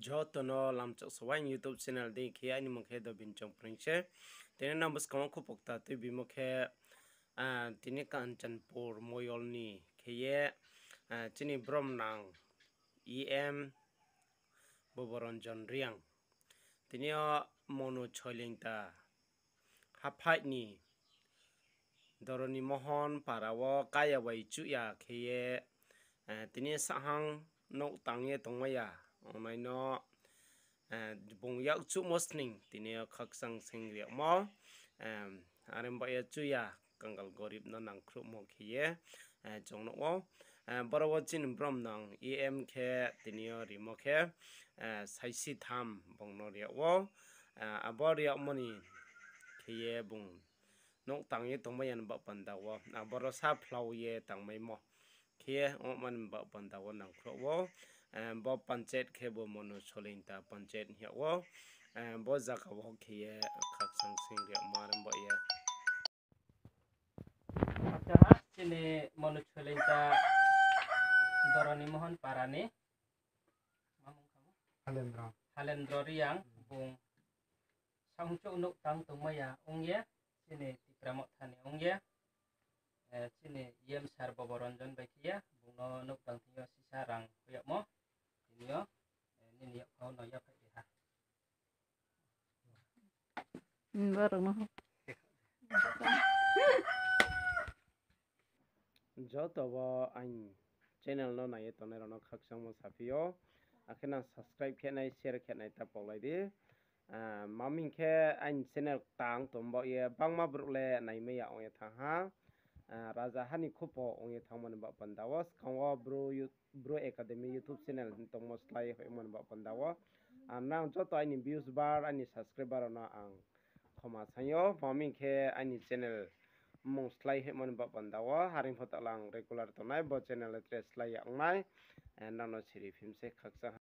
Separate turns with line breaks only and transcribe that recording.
jotono lamchok sawai youtube channel de khe ani mokhe do binchong pringche tene nam bus kama khupokta tu bi mokhe tini kanchanpur moyolni kheye chini brom nang em boboranjan riang. Tini mono choling ta ni doroni mohon parawo kaya wai chu ya kheye tini sahang nok tangye tongmaya nó à eh, bung yak chu mosning, tini khak sang sing riak mo. Eh, arem ba ya chu ya kangal gorib no nang khru mo khiye eh, jong no wo boro chin brom nang em khe, tini ri mo khe saisi tham bong no riak wo. Abor riak moni khiye bung nok tang ye tong bayan ba panda wo. Aboro sa flow ye tang mai mo. Khiye o man ba panda wo nang khro wo. Bo panchet ke bo mono choling ta panchet hiya wo. Bo jaka wo khiye khak sang sing ria maram bo ye.
Jaha sini mono choling ta doroni mohon parane mamung kamu.
Halendra.
Halendra riang bung. Sangcho nuk tang tumaya ungye sini tikramot thani ungye sini yem sar boboronjon bakia bung no nuk tang tiyo sisarang kuyak mo niyo ini niyo kau no ya kai ha
barang no
joto bo anh channel no na ye tonai no khak sang mo sapio akhena subscribe khe nai share khe nai ta polai di. Maming khe anh channel tang tombo ye bangma brule nai me ya ong thang ha. Raja hani khupo ongye thangmani ba pandawo skangwa bro bro academy youtube channel tongmo slai hoimani ba pandawo nang joto ani views bar ani subscriber no ang khoma sanyo mami khe ani channel mung slai hoimani ba pandawo haring phota lang regular tonai bo channel tre slai ongnai nano siri phimse khaksa